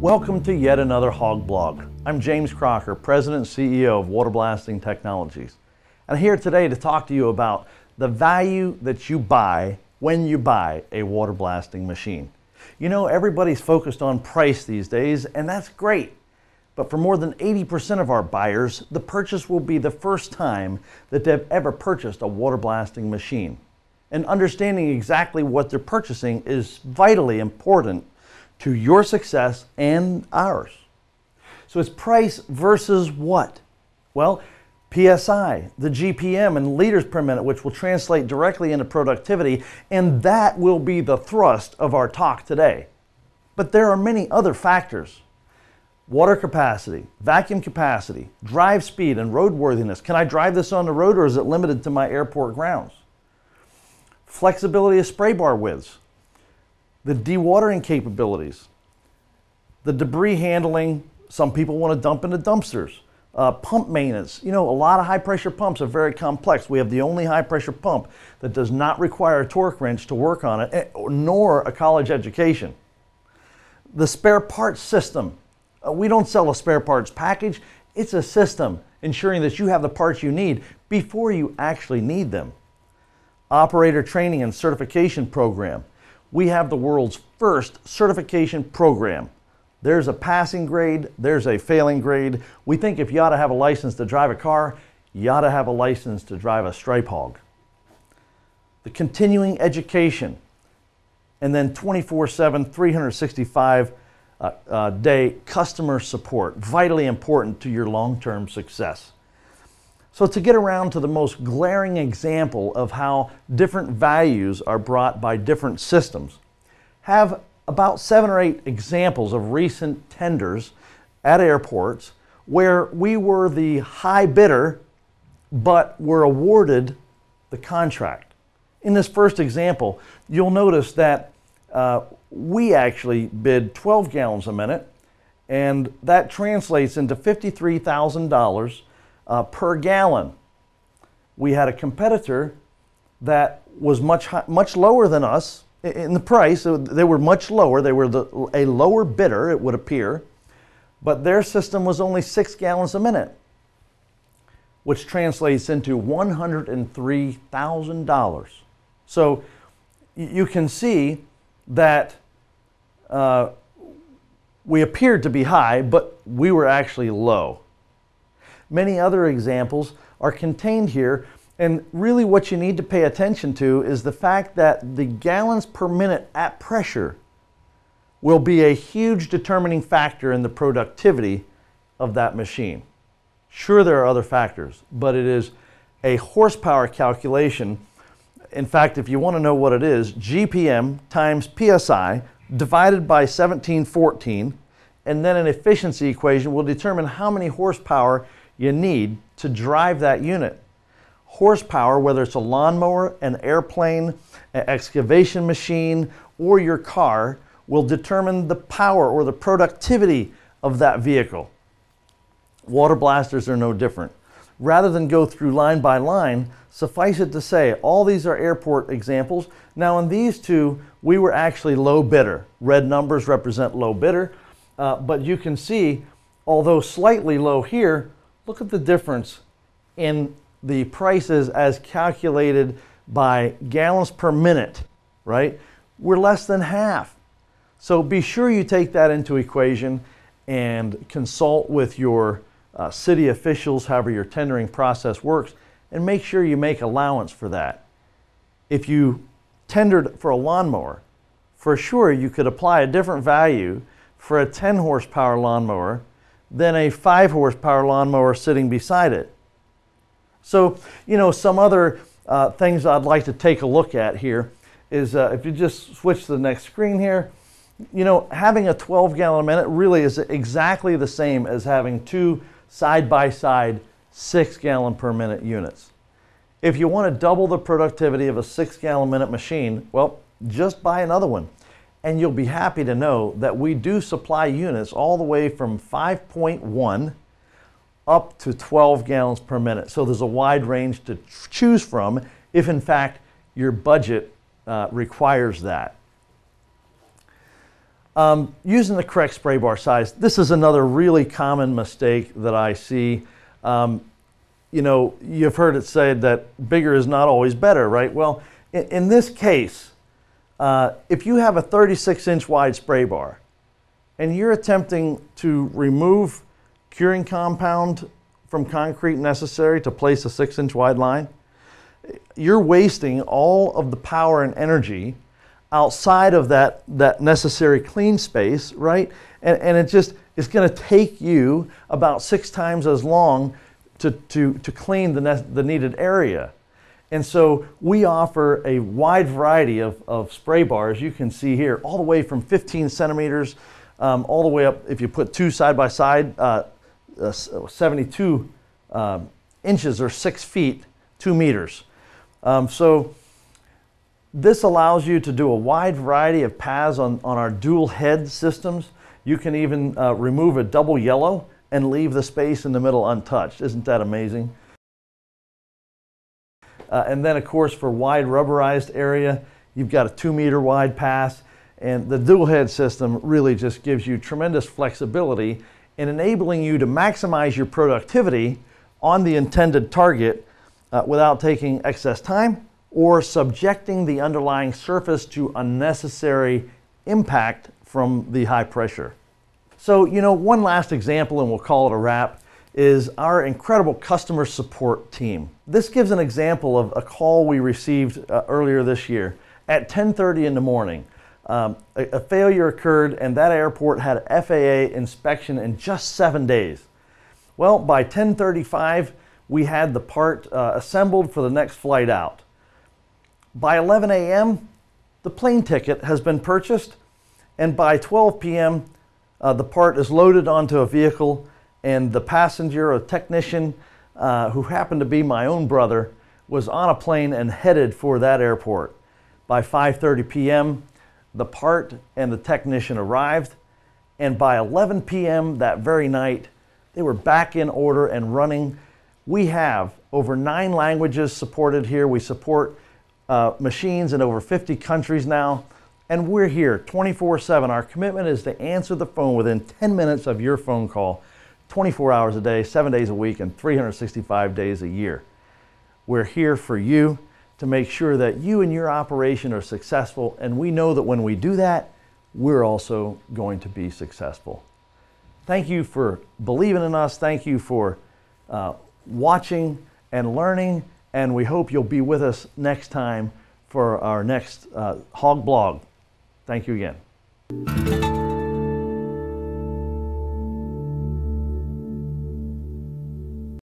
Welcome to yet another Hog Blog. I'm James Crocker, President and CEO of Water Blasting Technologies. I'm here today to talk to you about the value that you buy when you buy a water blasting machine. You know, everybody's focused on price these days, and that's great. But for more than 80% of our buyers, the purchase will be the first time that they've ever purchased a water blasting machine. And understanding exactly what they're purchasing is vitally important to your success and ours. So it's price versus what? Well, PSI, the GPM, and liters per minute, which will translate directly into productivity, and that will be the thrust of our talk today. But there are many other factors water capacity, vacuum capacity, drive speed, and roadworthiness. Can I drive this on the road or is it limited to my airport grounds? Flexibility of spray bar widths, the dewatering capabilities, the debris handling. Some people want to dump into dumpsters. Uh, pump maintenance. You know, a lot of high pressure pumps are very complex. We have the only high pressure pump that does not require a torque wrench to work on it, eh, nor a college education. The spare parts system. Uh, we don't sell a spare parts package, it's a system ensuring that you have the parts you need before you actually need them. Operator training and certification program we have the world's first certification program. There's a passing grade, there's a failing grade. We think if you ought to have a license to drive a car, you ought to have a license to drive a stripe hog. The continuing education, and then 24 7, 365 uh, uh, day customer support, vitally important to your long term success. So, to get around to the most glaring example of how different values are brought by different systems, have about seven or eight examples of recent tenders at airports where we were the high bidder but were awarded the contract. In this first example, you'll notice that uh, we actually bid 12 gallons a minute, and that translates into $53,000 uh, per gallon. We had a competitor that was much, much lower than us in the price. They were much lower. They were the, a lower bidder, it would appear, but their system was only six gallons a minute, which translates into $103,000. So you can see that uh, we appeared to be high, but we were actually low. Many other examples are contained here. And really, what you need to pay attention to is the fact that the gallons per minute at pressure will be a huge determining factor in the productivity of that machine. Sure, there are other factors, but it is a horsepower calculation. In fact, if you want to know what it is, GPM times PSI divided by 1714, and then an efficiency equation will determine how many horsepower you need to drive that unit. Horsepower, whether it's a lawnmower, an airplane, an excavation machine, or your car, will determine the power or the productivity of that vehicle. Water blasters are no different. Rather than go through line by line, suffice it to say, all these are airport examples. Now, in these two, we were actually low bidder. Red numbers represent low bidder, uh, but you can see, although slightly low here, Look at the difference in the prices as calculated by gallons per minute, right? We're less than half. So be sure you take that into equation and consult with your uh, city officials, however your tendering process works, and make sure you make allowance for that. If you tendered for a lawnmower, for sure you could apply a different value for a 10 horsepower lawnmower than a five horsepower lawnmower sitting beside it. So, you know, some other uh, things I'd like to take a look at here is uh, if you just switch to the next screen here, you know, having a 12 gallon minute really is exactly the same as having two side by side six gallon per minute units. If you want to double the productivity of a six gallon minute machine, well, just buy another one. And you'll be happy to know that we do supply units all the way from 5.1 up to 12 gallons per minute. So there's a wide range to choose from if, in fact, your budget uh, requires that. Um, using the correct spray bar size. This is another really common mistake that I see. Um, you know, you've heard it said that bigger is not always better, right? Well, in, in this case, uh, if you have a 36 inch wide spray bar and you're attempting to remove curing compound from concrete necessary to place a six inch wide line, you're wasting all of the power and energy outside of that, that necessary clean space, right? And, and it just it's going to take you about six times as long to, to, to clean the, the needed area. And so we offer a wide variety of, of spray bars, you can see here, all the way from 15 centimeters um, all the way up, if you put two side by side, uh, uh, 72 um, inches or six feet, two meters. Um, so this allows you to do a wide variety of paths on, on our dual head systems. You can even uh, remove a double yellow and leave the space in the middle untouched. Isn't that amazing? Uh, and then, of course, for wide rubberized area, you've got a two meter wide pass. And the dual head system really just gives you tremendous flexibility in enabling you to maximize your productivity on the intended target uh, without taking excess time or subjecting the underlying surface to unnecessary impact from the high pressure. So, you know, one last example, and we'll call it a wrap, is our incredible customer support team. This gives an example of a call we received uh, earlier this year at 10:30 in the morning. Um, a, a, failure occurred, and that airport had FAA inspection in just seven days. Well, by 10:35, we had the part uh, assembled for the next flight out. By 11 a.m., the plane ticket has been purchased, and by 12 p.m., uh, the part is loaded onto a vehicle, and the passenger, a technician uh, who happened to be my own brother, was on a plane and headed for that airport. By 5:30 p.m., the part and the technician arrived, and by 11 p.m. that very night, they were back in order and running. We have over nine languages supported here. We support uh, machines in over 50 countries now. And we're here 24 7. Our commitment is to answer the phone within 10 minutes of your phone call, 24 hours a day, seven days a week, and 365 days a year. We're here for you to make sure that you and your operation are successful. And we know that when we do that, we're also going to be successful. Thank you for believing in us. Thank you for uh, watching and learning. And we hope you'll be with us next time for our next uh, Hog blog. Thank you again.